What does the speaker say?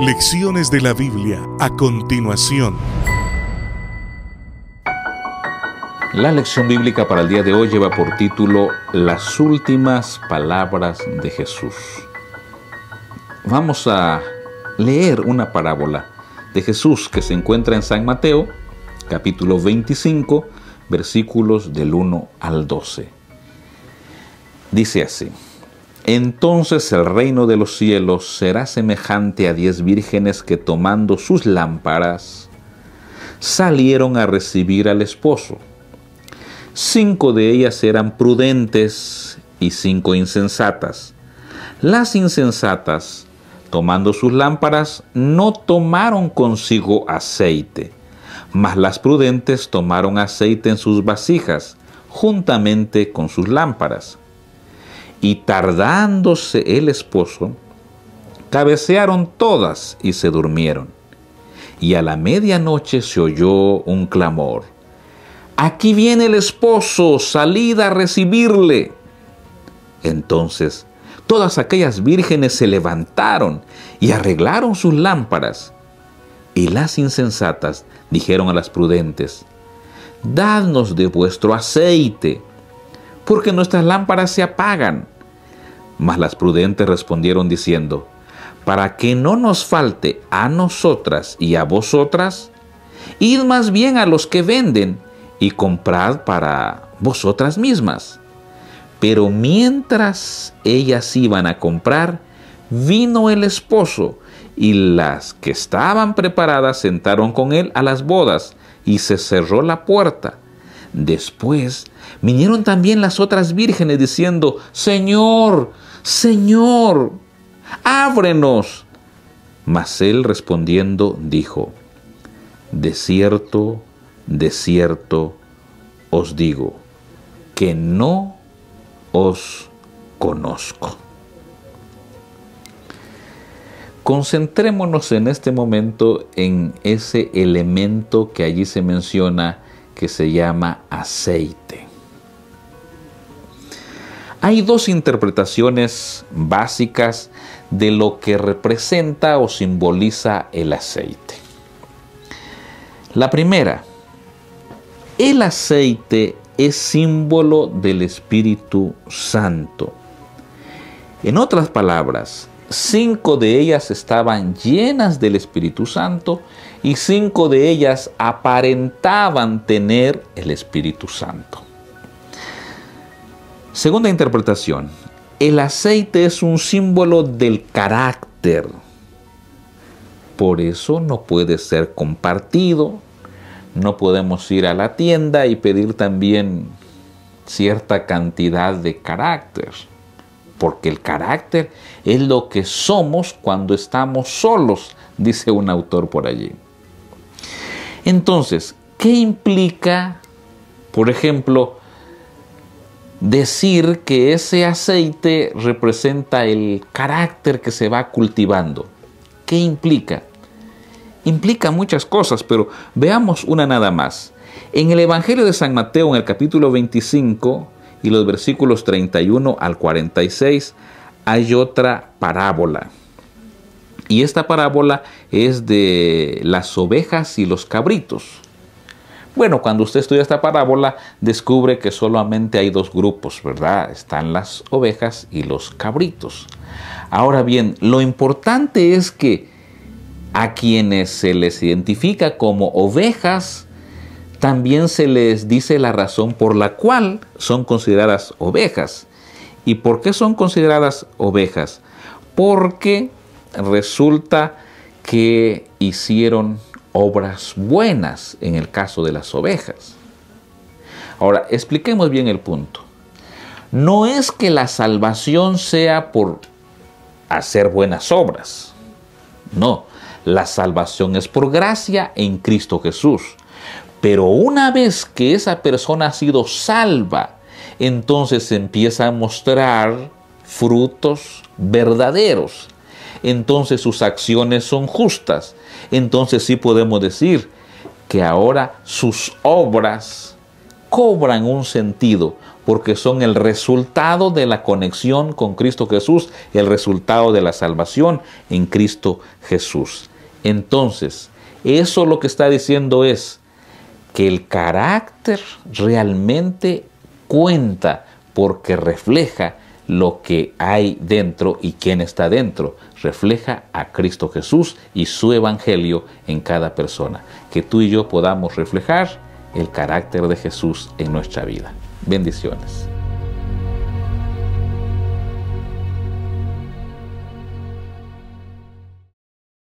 Lecciones de la Biblia a continuación. La lección bíblica para el día de hoy lleva por título Las últimas palabras de Jesús. Vamos a leer una parábola de Jesús que se encuentra en San Mateo, capítulo 25, versículos del 1 al 12. Dice así. Entonces el reino de los cielos será semejante a diez vírgenes que tomando sus lámparas salieron a recibir al esposo. Cinco de ellas eran prudentes y cinco insensatas. Las insensatas, tomando sus lámparas, no tomaron consigo aceite, mas las prudentes tomaron aceite en sus vasijas, juntamente con sus lámparas. Y tardándose el esposo, cabecearon todas y se durmieron. Y a la medianoche se oyó un clamor. Aquí viene el esposo, salid a recibirle. Entonces todas aquellas vírgenes se levantaron y arreglaron sus lámparas. Y las insensatas dijeron a las prudentes, Dadnos de vuestro aceite, porque nuestras lámparas se apagan. Mas las prudentes respondieron diciendo, para que no nos falte a nosotras y a vosotras, id más bien a los que venden y comprad para vosotras mismas. Pero mientras ellas iban a comprar, vino el esposo, y las que estaban preparadas sentaron con él a las bodas, y se cerró la puerta. Después vinieron también las otras vírgenes diciendo, Señor, Señor, ábrenos. Mas él respondiendo dijo, De cierto, de cierto os digo, que no os conozco. Concentrémonos en este momento en ese elemento que allí se menciona que se llama aceite. Hay dos interpretaciones básicas de lo que representa o simboliza el aceite. La primera, el aceite es símbolo del Espíritu Santo. En otras palabras, cinco de ellas estaban llenas del Espíritu Santo y cinco de ellas aparentaban tener el Espíritu Santo. Segunda interpretación, el aceite es un símbolo del carácter. Por eso no puede ser compartido. No podemos ir a la tienda y pedir también cierta cantidad de carácter. Porque el carácter es lo que somos cuando estamos solos, dice un autor por allí. Entonces, ¿qué implica, por ejemplo, decir que ese aceite representa el carácter que se va cultivando. ¿Qué implica? Implica muchas cosas, pero veamos una nada más. En el Evangelio de San Mateo, en el capítulo 25 y los versículos 31 al 46, hay otra parábola. Y esta parábola es de las ovejas y los cabritos. Bueno, cuando usted estudia esta parábola, descubre que solamente hay dos grupos, ¿verdad? Están las ovejas y los cabritos. Ahora bien, lo importante es que a quienes se les identifica como ovejas, también se les dice la razón por la cual son consideradas ovejas. ¿Y por qué son consideradas ovejas? Porque resulta que hicieron obras buenas en el caso de las ovejas. Ahora, expliquemos bien el punto. No es que la salvación sea por hacer buenas obras. No, la salvación es por gracia en Cristo Jesús. Pero una vez que esa persona ha sido salva, entonces empieza a mostrar frutos verdaderos entonces sus acciones son justas. Entonces sí podemos decir que ahora sus obras cobran un sentido porque son el resultado de la conexión con Cristo Jesús, el resultado de la salvación en Cristo Jesús. Entonces, eso lo que está diciendo es que el carácter realmente cuenta porque refleja lo que hay dentro y quién está dentro. Refleja a Cristo Jesús y su evangelio en cada persona. Que tú y yo podamos reflejar el carácter de Jesús en nuestra vida. Bendiciones.